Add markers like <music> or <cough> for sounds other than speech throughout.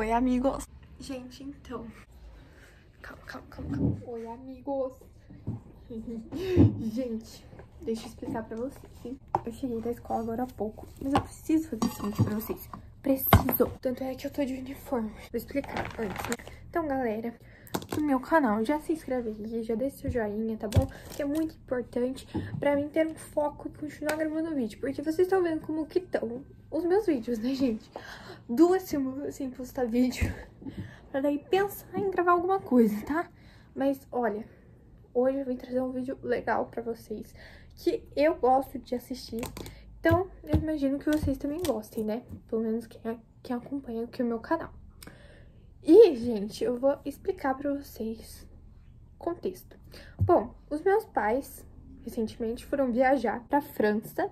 Oi, amigos. Gente, então... Calma, calma, calma, calma. Oi, amigos. Gente, deixa eu explicar pra vocês, hein? Eu cheguei da escola agora há pouco, mas eu preciso fazer esse vídeo pra vocês. Preciso. Tanto é que eu tô de uniforme. Vou explicar antes, né? Então, galera, no meu canal, já se inscreve aí, já deixa seu joinha, tá bom? Que é muito importante pra mim ter um foco e continuar gravando vídeo. Porque vocês estão vendo como que estão os meus vídeos, né, gente? Duas semanas sem postar vídeo. <laughs> Pra daí pensar em gravar alguma coisa, tá? Mas, olha, hoje eu vim trazer um vídeo legal pra vocês. Que eu gosto de assistir. Então, eu imagino que vocês também gostem, né? Pelo menos quem, quem acompanha aqui o meu canal. E, gente, eu vou explicar pra vocês contexto. Bom, os meus pais, recentemente, foram viajar pra França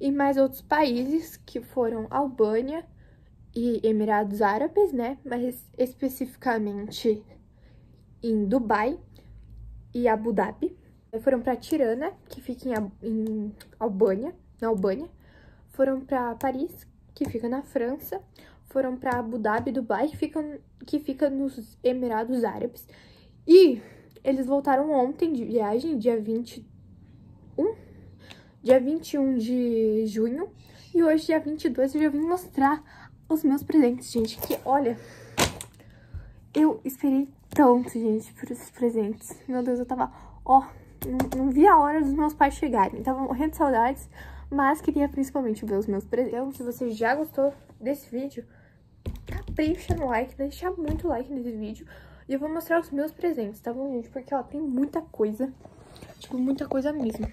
e mais outros países, que foram Albânia e Emirados Árabes, né? Mas especificamente em Dubai e Abu Dhabi. Foram pra Tirana, que fica em, em Albânia, na Albânia. Foram pra Paris, que fica na França foram para Abu Dhabi, Dubai, que fica, que fica nos Emirados Árabes. E eles voltaram ontem de viagem, dia 21, dia 21 de junho. E hoje, dia 22, eu já vim mostrar os meus presentes, gente. Que, olha, eu esperei tanto, gente, por esses presentes. Meu Deus, eu tava, ó, não, não vi a hora dos meus pais chegarem. Tava morrendo de saudades, mas queria principalmente ver os meus presentes. Se você já gostou desse vídeo, capricha no like, deixa muito like nesse vídeo. E eu vou mostrar os meus presentes, tá bom, gente? Porque, ó, tem muita coisa. Tipo, muita coisa mesmo.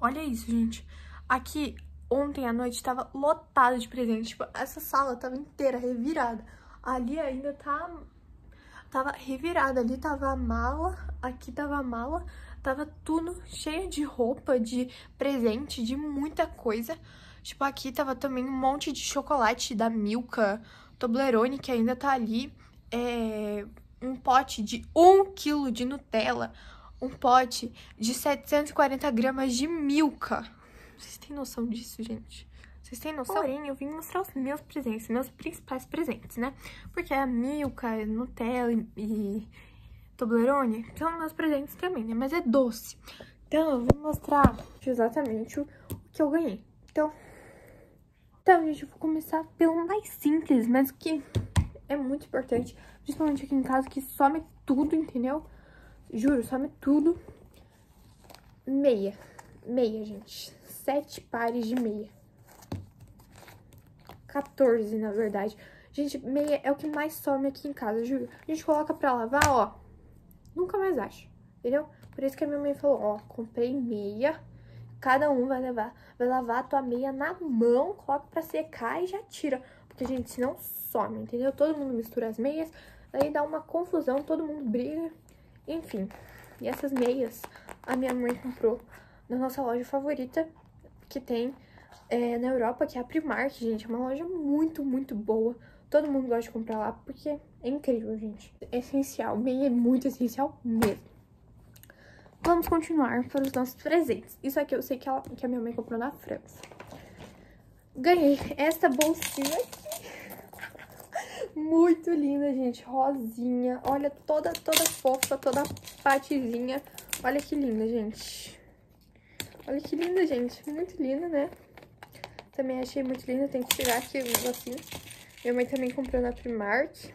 Olha isso, gente. Aqui, ontem à noite, tava lotado de presentes. Tipo, essa sala tava inteira, revirada. Ali ainda tá... Tava revirada. Ali tava a mala, aqui tava a mala. Tava tudo cheio de roupa, de presente, de muita coisa. Tipo, aqui tava também um monte de chocolate da Milka, Toblerone, que ainda tá ali. É, um pote de 1 kg de Nutella. Um pote de 740 gramas de Milka. Vocês têm noção disso, gente? Vocês têm noção? Porém, eu vim mostrar os meus presentes, meus principais presentes, né? Porque a Milka, Nutella e Toblerone são meus presentes também, né? Mas é doce. Então, eu vou mostrar exatamente o que eu ganhei. Então, então, gente, eu vou começar pelo mais simples, mas que é muito importante. Principalmente aqui em casa, que some tudo, entendeu? Juro, some tudo. Meia. Meia, gente. Sete pares de meia. 14, na verdade. Gente, meia é o que mais some aqui em casa, juro. A gente coloca pra lavar, ó. Nunca mais acha, entendeu? Por isso que a minha mãe falou, ó, comprei meia Cada um vai levar, vai lavar a tua meia na mão, coloca pra secar e já tira. Porque, gente, senão some, entendeu? Todo mundo mistura as meias, aí dá uma confusão, todo mundo briga. Enfim, e essas meias a minha mãe comprou na nossa loja favorita, que tem é, na Europa, que é a Primark, gente. É uma loja muito, muito boa. Todo mundo gosta de comprar lá, porque é incrível, gente. É essencial, meia é muito essencial mesmo. Vamos continuar para os nossos presentes. Isso aqui eu sei que, ela, que a minha mãe comprou na França. Ganhei essa bolsinha aqui. Muito linda, gente. Rosinha. Olha, toda, toda fofa, toda patezinha. Olha que linda, gente. Olha que linda, gente. Muito linda, né? Também achei muito linda. Tem que tirar aqui o negocinho. Minha mãe também comprou na Primark.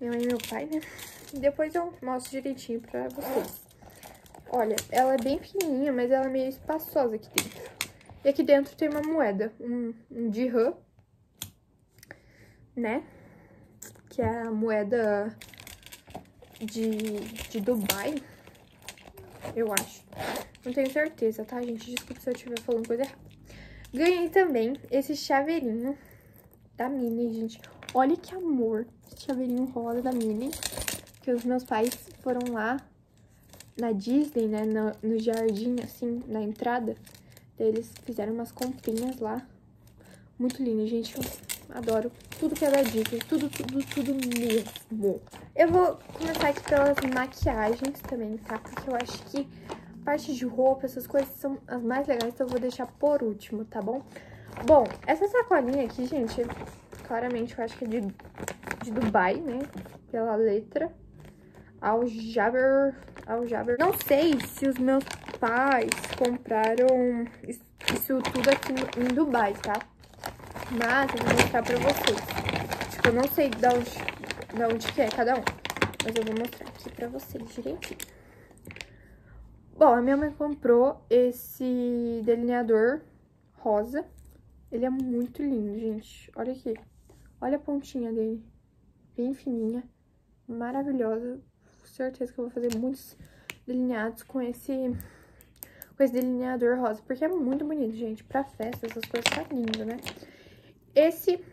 Minha mãe e meu pai, né? Depois eu mostro direitinho pra vocês. Olha, ela é bem pequenininha, mas ela é meio espaçosa aqui dentro. E aqui dentro tem uma moeda, um, um dirham, né? Que é a moeda de, de Dubai, eu acho. Não tenho certeza, tá, gente? Desculpa se eu estiver falando coisa errada. Ganhei também esse chaveirinho da Mini, gente. Olha que amor. Esse chaveirinho rosa da Mini que os meus pais foram lá na Disney, né, no, no jardim, assim, na entrada. Eles fizeram umas comprinhas lá. Muito lindo, gente. Eu adoro tudo que é da Disney. Tudo, tudo, tudo mesmo. Eu vou começar aqui pelas maquiagens também, tá? Porque eu acho que parte de roupa, essas coisas são as mais legais, então eu vou deixar por último, tá bom? Bom, essa sacolinha aqui, gente, claramente eu acho que é de, de Dubai, né? Pela letra. Aljaber, Aljaber. Não sei se os meus pais compraram isso tudo aqui em Dubai, tá? Mas eu vou mostrar pra vocês. Tipo, eu não sei de onde, de onde que é cada um. Mas eu vou mostrar aqui pra vocês direitinho. Bom, a minha mãe comprou esse delineador rosa. Ele é muito lindo, gente. Olha aqui. Olha a pontinha dele. Bem fininha. Maravilhosa. Certeza que eu vou fazer muitos delineados com esse, com esse delineador rosa. Porque é muito bonito, gente. Pra festa, essas coisas tá lindo, né? Esse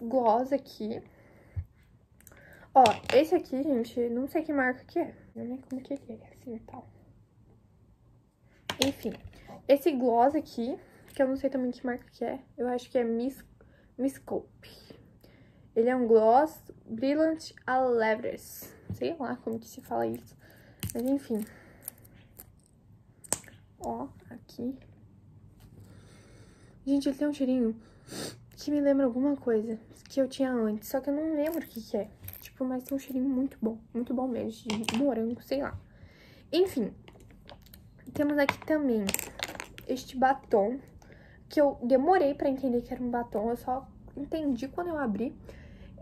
gloss aqui. Ó, esse aqui, gente, não sei que marca que é. Não nem como que é, assim e tal. Enfim, esse gloss aqui que eu não sei também que marca que é. Eu acho que é Miss, Miscope. Ele é um gloss Brilliant Alevres. Sei lá como que se fala isso. Mas enfim. Ó, aqui. Gente, ele tem um cheirinho que me lembra alguma coisa que eu tinha antes. Só que eu não lembro o que que é. Tipo, mas tem um cheirinho muito bom. Muito bom mesmo. De morango, sei lá. Enfim. Temos aqui também este batom que eu demorei pra entender que era um batom, eu só entendi quando eu abri.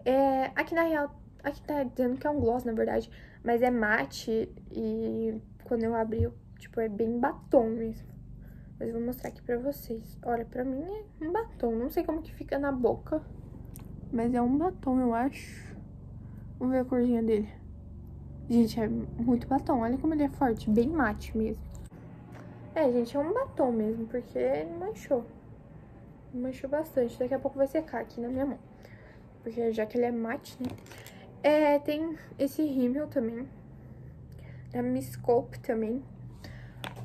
É, aqui na real, aqui tá dizendo que é um gloss, na verdade, mas é mate e quando eu abri, tipo, é bem batom mesmo. Mas eu vou mostrar aqui pra vocês. Olha, pra mim é um batom, não sei como que fica na boca, mas é um batom, eu acho. Vamos ver a corzinha dele. Gente, é muito batom, olha como ele é forte, bem mate mesmo. É, gente, é um batom mesmo, porque ele manchou. Manchou bastante. Daqui a pouco vai secar aqui na minha mão. Porque já que ele é mate, né? É, tem esse rímel também. Da Miscope também.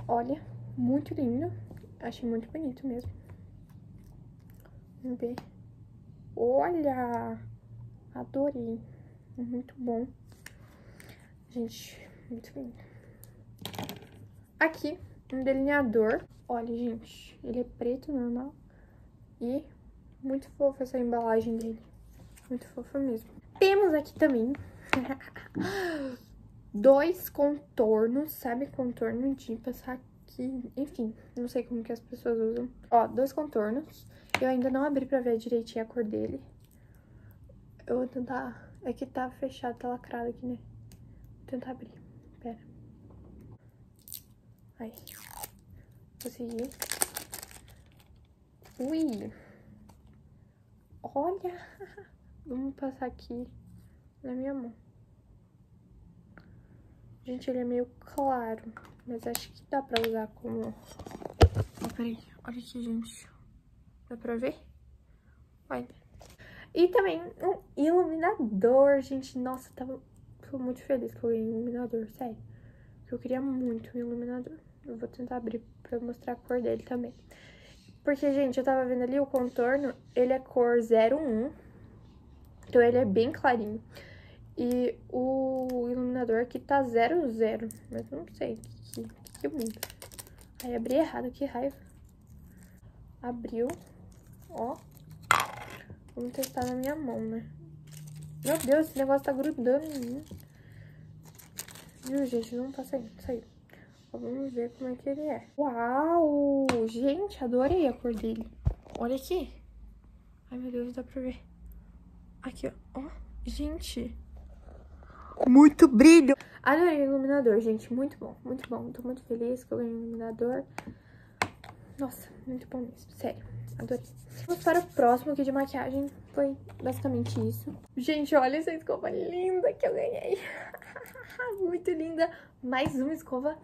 Olha, muito lindo. Achei muito bonito mesmo. Vamos ver. Olha! Adorei. Muito bom. Gente, muito lindo. Aqui, um delineador. Olha, gente, ele é preto normal. E muito fofa essa embalagem dele. Muito fofa mesmo. Temos aqui também <laughs> dois contornos, sabe? Contorno de passar aqui, enfim, não sei como que as pessoas usam. Ó, dois contornos. Eu ainda não abri pra ver direitinho a cor dele. Eu vou tentar... É que tá fechado, tá lacrado aqui, né? Vou tentar abrir. Pera. Aí. Consegui. Ui! Olha! <laughs> Vamos passar aqui na minha mão. Gente, ele é meio claro, mas acho que dá pra usar como... Oh, peraí, olha aqui, gente. Dá pra ver? Olha. E também um iluminador, gente. Nossa, tava... Tô muito feliz que eu ganhei um iluminador, sério. Eu queria muito um iluminador. Eu vou tentar abrir pra mostrar a cor dele também. Porque, gente, eu tava vendo ali o contorno, ele é cor 01. Então, ele é bem clarinho. E o iluminador aqui tá 00. Mas não sei que, que, que muda. Aí, abri errado, que raiva. Abriu. Ó. Vamos testar na minha mão, né? Meu Deus, esse negócio tá grudando em mim. Viu, gente? Não tá saindo, saiu. Vamos ver como é que ele é. Uau! Gente, adorei a cor dele. Olha aqui. Ai, meu Deus, dá pra ver. Aqui, ó. ó. Gente. Muito brilho. Adorei o iluminador, gente. Muito bom, muito bom. Tô muito feliz que eu ganhei um iluminador. Nossa, muito bom mesmo. Sério, adorei. Vamos para o próximo aqui de maquiagem. Foi basicamente isso. Gente, olha essa escova linda que eu ganhei. <laughs> muito linda. Mais uma escova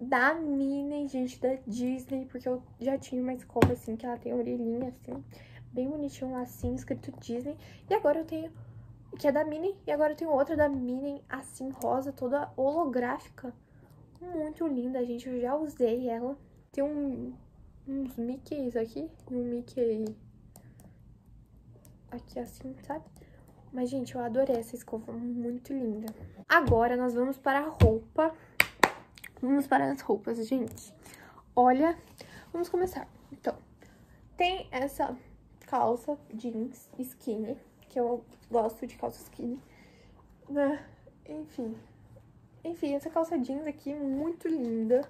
da Minnie, gente, da Disney, porque eu já tinha uma escova assim, que ela tem orelhinha assim, bem bonitinho assim, escrito Disney. E agora eu tenho, que é da Minnie, e agora eu tenho outra da Minnie, assim, rosa, toda holográfica. Muito linda, gente, eu já usei ela. Tem um, uns Mickeys aqui, e um Mickey aqui assim, sabe? Mas, gente, eu adorei essa escova, muito linda. Agora nós vamos para a roupa. Vamos para as roupas, gente. Olha, vamos começar. Então, tem essa calça jeans skinny, que eu gosto de calça skinny. Né? Enfim. Enfim, essa calça jeans aqui, muito linda.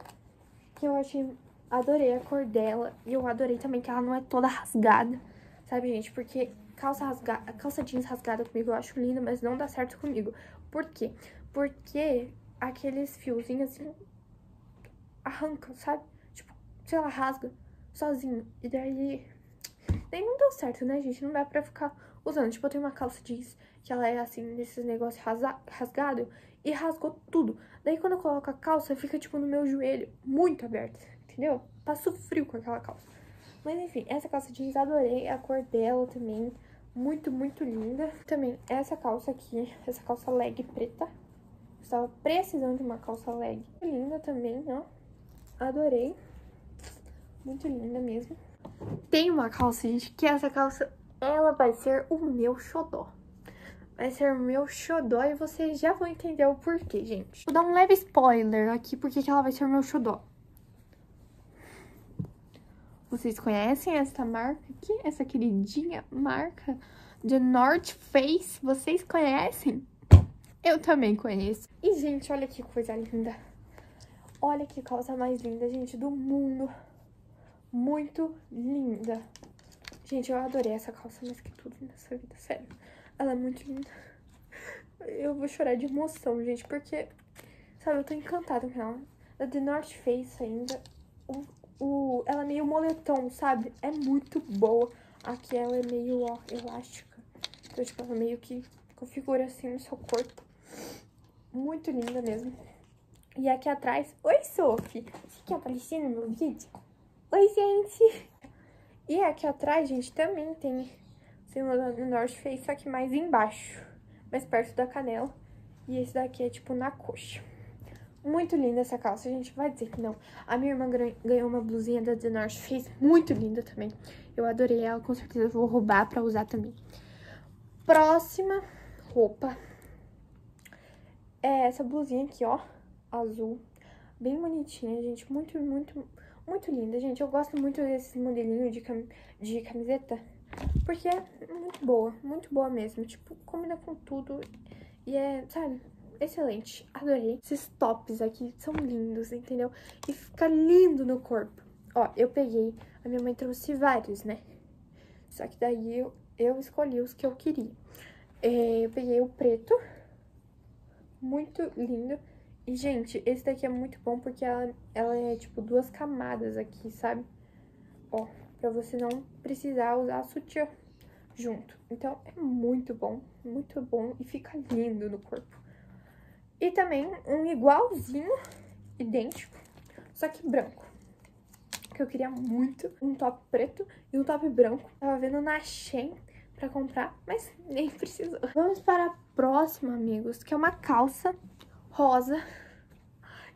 Que eu achei... Adorei a cor dela. E eu adorei também que ela não é toda rasgada. Sabe, gente? Porque calça, rasgada, calça jeans rasgada comigo eu acho linda, mas não dá certo comigo. Por quê? Porque aqueles fiozinhos assim arrancam, sabe? Tipo, sei lá, rasga sozinho. E daí. Nem não deu certo, né, gente? Não dá pra ficar usando. Tipo, eu tenho uma calça jeans que ela é assim, nesses negócios rasgado e rasgou tudo. Daí quando eu coloco a calça, fica tipo no meu joelho, muito aberta, entendeu? Passo frio com aquela calça. Mas enfim, essa calça jeans adorei, a cor dela também, muito, muito linda. Também essa calça aqui, essa calça leg preta. Estava precisando de uma calça leg. Linda também, ó. Adorei. Muito linda mesmo. Tem uma calça, gente, que essa calça, ela vai ser o meu xodó. Vai ser o meu xodó e vocês já vão entender o porquê, gente. Vou dar um leve spoiler aqui, porque que ela vai ser o meu xodó. Vocês conhecem essa marca aqui? Essa queridinha marca de North Face? Vocês conhecem? Eu também conheço. E, gente, olha que coisa linda. Olha que calça mais linda, gente, do mundo. Muito linda. Gente, eu adorei essa calça mais que tudo nessa vida, sério. Ela é muito linda. Eu vou chorar de emoção, gente, porque, sabe, eu tô encantada com ela. A The North Face ainda, o, o, ela é meio moletom, sabe? É muito boa. Aqui ela é meio, ó, elástica. Então, tipo, ela meio que configura assim no seu corpo. Muito linda mesmo. E aqui atrás... Oi, Sophie! Você quer aparecer no meu vídeo? Oi, gente! E aqui atrás, gente, também tem do North Face, só que mais embaixo. Mais perto da canela. E esse daqui é, tipo, na coxa. Muito linda essa calça, gente vai dizer que não. A minha irmã ganhou uma blusinha da The North Face, muito linda também. Eu adorei ela, com certeza vou roubar pra usar também. Próxima roupa é essa blusinha aqui, ó, azul. Bem bonitinha, gente, muito, muito, muito linda. Gente, eu gosto muito desse modelinho de, cam de camiseta, porque é muito boa, muito boa mesmo. Tipo, combina com tudo e é, sabe, excelente. Adorei. Esses tops aqui são lindos, entendeu? E fica lindo no corpo. Ó, eu peguei, a minha mãe trouxe vários, né? Só que daí eu, eu escolhi os que eu queria. É, eu peguei o preto, muito lindo. E, gente, esse daqui é muito bom porque ela, ela é, tipo, duas camadas aqui, sabe? Ó, pra você não precisar usar sutiã junto. Então, é muito bom, muito bom e fica lindo no corpo. E também um igualzinho, idêntico, só que branco. Que eu queria muito um top preto e um top branco. Tava vendo na Shein pra comprar, mas nem precisou. Vamos para a próxima, amigos, que é uma calça rosa.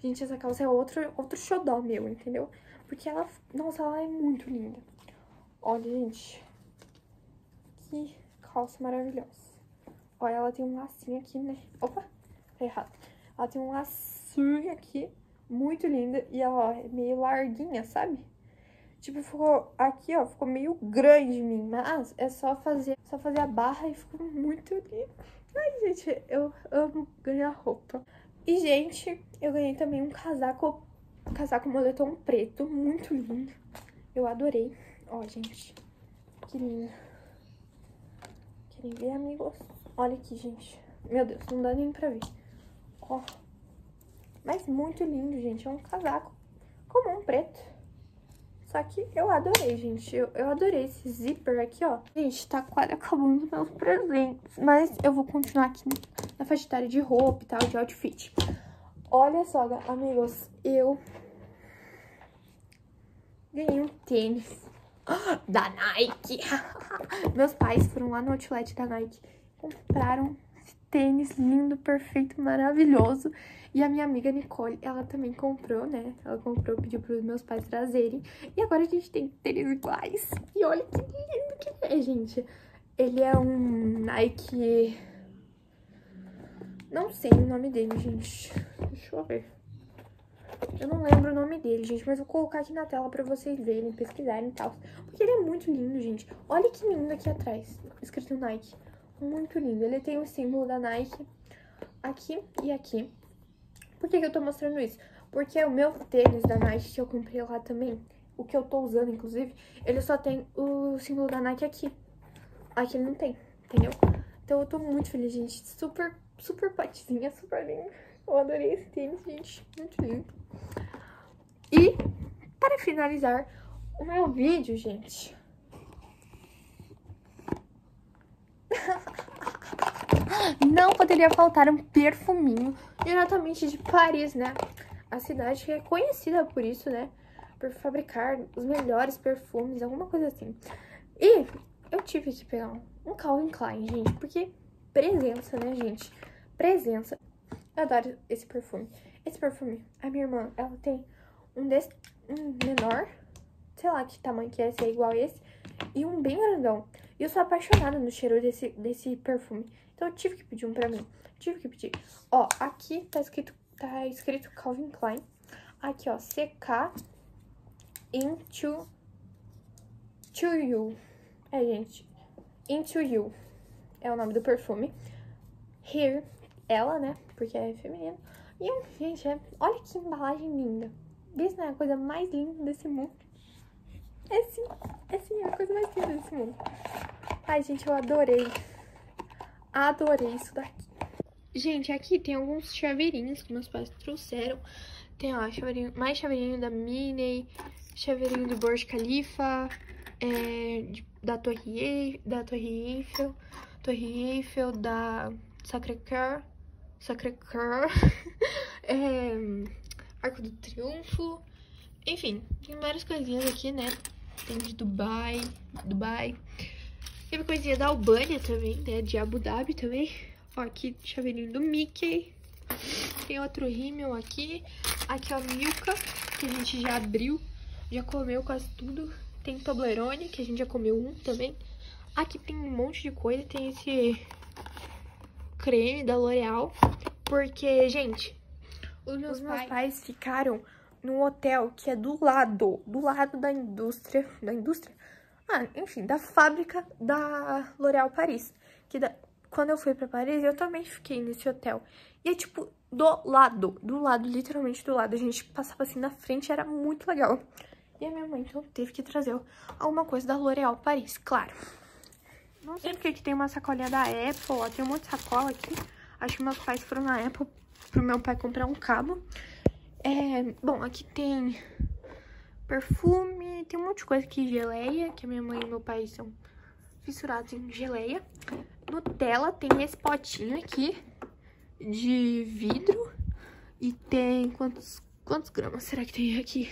Gente, essa calça é outro, outro xodó meu, entendeu? Porque ela, nossa, ela é muito linda. Olha, gente, que calça maravilhosa. Olha, ela tem um lacinho aqui, né? Opa! Tá errado. Ela tem um lacinho aqui, muito linda. E ela ó, é meio larguinha, sabe? Tipo, ficou aqui, ó, ficou meio grande em mim. Mas é só fazer, só fazer a barra e ficou muito lindo. Ai, gente, eu amo ganhar roupa. E, gente, eu ganhei também um casaco, um casaco moletom preto, muito lindo. Eu adorei. Ó, gente, que lindo. Querem ver, amigos? Olha aqui, gente. Meu Deus, não dá nem pra ver. Ó. Mas muito lindo, gente. É um casaco comum, preto. Só que eu adorei, gente. Eu, eu adorei esse zíper aqui, ó. Gente, tá quase acabando meus presentes. Mas eu vou continuar aqui na faixa etária de roupa e tal, de outfit. Olha só, amigos. Eu ganhei um tênis da Nike. <laughs> Meus pais foram lá no outlet da Nike. Compraram tênis lindo, perfeito, maravilhoso. E a minha amiga Nicole, ela também comprou, né? Ela comprou, pediu para os meus pais trazerem. E agora a gente tem tênis iguais. E olha que lindo que é, gente. Ele é um Nike... Não sei o nome dele, gente. Deixa eu ver. Eu não lembro o nome dele, gente, mas vou colocar aqui na tela pra vocês verem, pesquisarem e tal. Porque ele é muito lindo, gente. Olha que lindo aqui atrás, escrito Nike. muito lindo. Ele tem o símbolo da Nike aqui e aqui. Por que, que eu tô mostrando isso? Porque o meu tênis da Nike que eu comprei lá também, o que eu tô usando, inclusive, ele só tem o símbolo da Nike aqui. Aqui ele não tem, entendeu? Então eu tô muito feliz, gente. Super, super patezinha, super lindo. Eu adorei esse tênis, gente. Muito lindo. E, para finalizar o meu vídeo, gente... <laughs> Não poderia faltar um perfuminho diretamente de Paris, né? A cidade que é conhecida por isso, né? Por fabricar os melhores perfumes, alguma coisa assim. E eu tive que pegar um Calvin Klein, gente, porque presença, né, gente? Presença. Eu adoro esse perfume. Esse perfume, a minha irmã, ela tem um desse, um menor, sei lá que tamanho que é, se é igual a esse, e um bem grandão. E eu sou apaixonada no cheiro desse, desse perfume. Então eu tive que pedir um pra mim. Tive que pedir. Ó, aqui tá escrito, tá escrito Calvin Klein. Aqui, ó, CK Into To You. É, gente. Into You. É o nome do perfume. Here. Ela, né? Porque é feminino. E, gente, é... olha que embalagem linda. Isso não é a coisa mais linda desse mundo. É sim, é sim, é a coisa mais linda desse mundo. Ai, gente, eu adorei. Adorei isso daqui. Gente, aqui tem alguns chaveirinhos que meus pais trouxeram. Tem, ó, chaveirinho, mais chaveirinho da Minnie, chaveirinho do Burj Khalifa, é, da, Torre, da Torre Eiffel, Torre Eiffel, da Sacré-Cœur, Sacré-Cœur, <laughs> é, Arco do Triunfo, enfim, tem várias coisinhas aqui, né? Tem de Dubai, Dubai. Uma coisinha da Albânia também, né? De Abu Dhabi também. Ó, aqui chaveirinho do Mickey. Tem outro rímel aqui. Aqui, ó, Milka, que a gente já abriu. Já comeu quase tudo. Tem Toblerone, que a gente já comeu um também. Aqui tem um monte de coisa. Tem esse creme da L'Oreal. Porque, gente, os meus, os meus pais... pais ficaram num hotel que é do lado, do lado da indústria, da indústria? Ah, enfim, da fábrica da L'Oréal Paris. Que da, quando eu fui pra Paris, eu também fiquei nesse hotel. E é tipo, do lado, do lado, literalmente do lado. A gente passava assim na frente, era muito legal. E a minha mãe então teve que trazer alguma coisa da L'Oréal Paris, claro. Não sei porque que tem uma sacolinha da Apple, ó, tem um monte de sacola aqui. Acho que meus pais foram na Apple pro meu pai comprar um cabo. É, bom, aqui tem perfume, tem um monte de coisa aqui, geleia, que a minha mãe e meu pai são fissurados em geleia. Nutella, tem esse potinho aqui de vidro e tem quantos, quantos gramas será que tem aqui?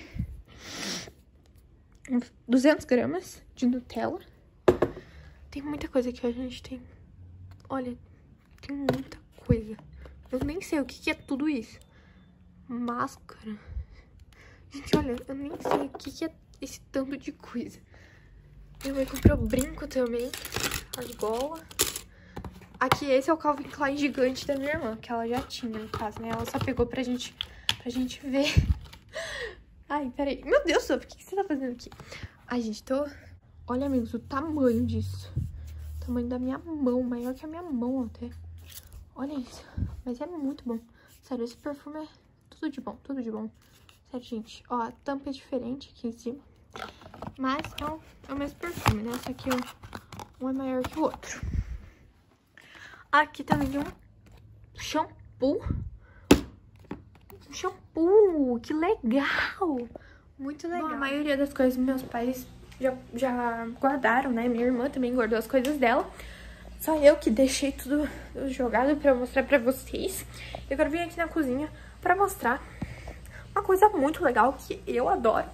200 gramas de Nutella. Tem muita coisa aqui, a gente tem... Olha, tem muita coisa. Eu nem sei o que, que é tudo isso máscara. Gente, olha, eu nem sei o que, que é esse tanto de coisa. Minha mãe comprou brinco também, argola. Aqui, esse é o Calvin Klein gigante da minha irmã, que ela já tinha, no caso, né? Ela só pegou pra gente, pra gente ver. <laughs> Ai, peraí. Meu Deus, Sophie, o que, que você tá fazendo aqui? Ai, gente, tô... Olha, amigos, o tamanho disso. Tamanho da minha mão, maior que a minha mão até. Olha isso. Mas é muito bom. Sério, esse perfume é tudo de bom, tudo de bom. Sério, gente. Ó, a tampa é diferente aqui em cima. Mas é o, é o mesmo perfume, né? Só que um, um é maior que o outro. Aqui também tem um shampoo. Um shampoo, que legal! Muito legal. Bom, a maioria das coisas meus pais já, já guardaram, né? Minha irmã também guardou as coisas dela. Só eu que deixei tudo jogado pra mostrar pra vocês. Eu quero vir aqui na cozinha pra mostrar uma coisa muito legal que eu adoro.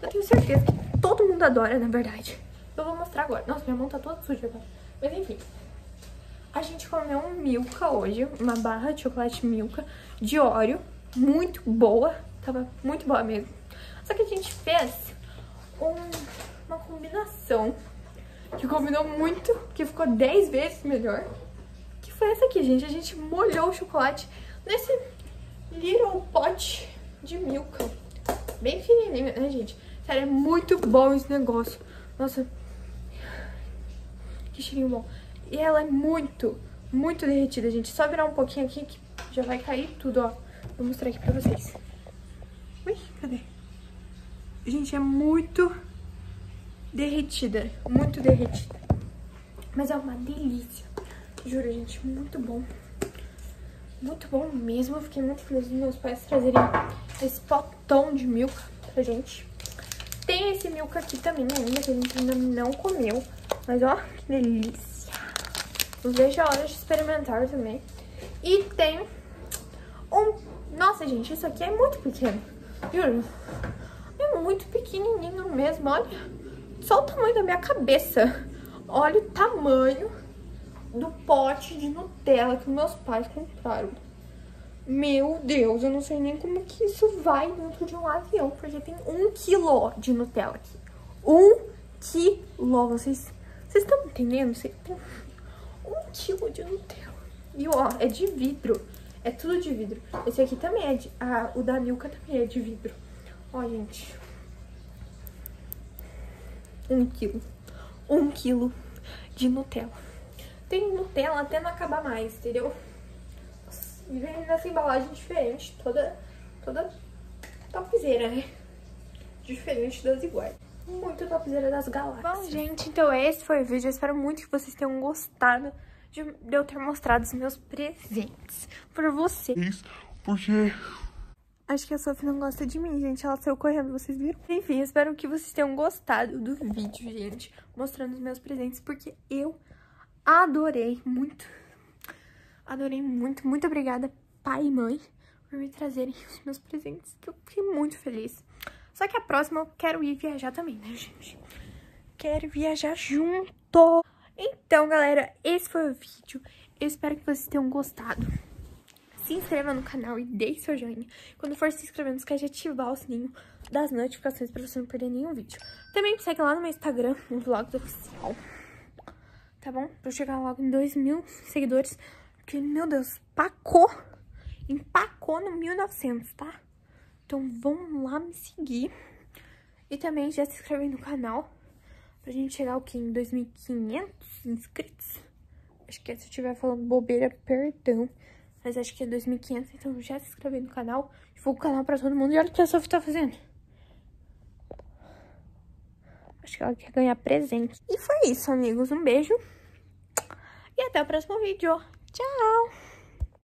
Eu tenho certeza que todo mundo adora, na verdade. Eu vou mostrar agora. Nossa, minha mão tá toda suja agora. Mas enfim. A gente comeu um Milka hoje, uma barra de chocolate Milka de óleo, muito boa. Tava muito boa mesmo. Só que a gente fez um, uma combinação que combinou muito, que ficou 10 vezes melhor. Que foi essa aqui, gente. A gente molhou o chocolate nesse Little Pot de Milka. Bem fininho, né, gente? Sério, é muito bom esse negócio. Nossa. Que cheirinho bom. E ela é muito, muito derretida, gente. Só virar um pouquinho aqui que já vai cair tudo, ó. Vou mostrar aqui pra vocês. Ui, cadê? Gente, é muito derretida, muito derretida. Mas é uma delícia. Juro, gente, muito bom. Muito bom mesmo. Eu fiquei muito feliz dos meus pais trazerem esse potão de milka pra gente. Tem esse milka aqui também ainda, que a gente ainda não comeu. Mas, ó, que delícia. Não vejo a hora de experimentar também. E tem um... Nossa, gente, isso aqui é muito pequeno. Juro. É muito pequenininho mesmo, olha. Só o tamanho da minha cabeça. Olha o tamanho do pote de Nutella que meus pais compraram. Meu Deus, eu não sei nem como que isso vai dentro de um avião, porque tem um quilo de Nutella aqui. Um quilo, vocês vocês estão entendendo? Você tem um quilo de Nutella. E ó, é de vidro. É tudo de vidro. Esse aqui também é de... Ah, o da Milka também é de vidro. Ó, gente. Um quilo. Um quilo de Nutella. Tem Nutella até não acabar mais, entendeu? E vem nessa embalagem diferente, toda, toda topzeira, né? Diferente das iguais. Muito topzeira das galáxias. Bom, gente, então esse foi o vídeo. Eu espero muito que vocês tenham gostado de eu ter mostrado os meus presentes pra vocês. Porque... Acho que a Sophie não gosta de mim, gente. Ela saiu correndo, vocês viram? Enfim, espero que vocês tenham gostado do vídeo, gente. Mostrando os meus presentes, porque eu adorei muito. Adorei muito. Muito obrigada, pai e mãe, por me trazerem os meus presentes, que eu fiquei muito feliz. Só que a próxima eu quero ir viajar também, né, gente? Quero viajar junto. Então, galera, esse foi o vídeo. Eu espero que vocês tenham gostado. Se inscreva no canal e deixe seu joinha. Quando for se inscrever, não esquece de ativar o sininho das notificações pra você não perder nenhum vídeo. Também me segue lá no meu Instagram, no Vlogs Oficial tá bom? Pra eu chegar logo em 2 mil seguidores, porque, meu Deus, pacou, empacou no 1900, tá? Então, vão lá me seguir. E também já se inscreve no canal, pra gente chegar o quê? Em 2.500 inscritos? Acho que se eu estiver falando bobeira, perdão. Mas acho que é 2.500, então já se inscreve no canal, divulga o canal pra todo mundo. E olha o que a Sofia tá fazendo. Acho que ela quer ganhar presente. E foi isso, amigos. Um beijo. E até o próximo vídeo. Tchau!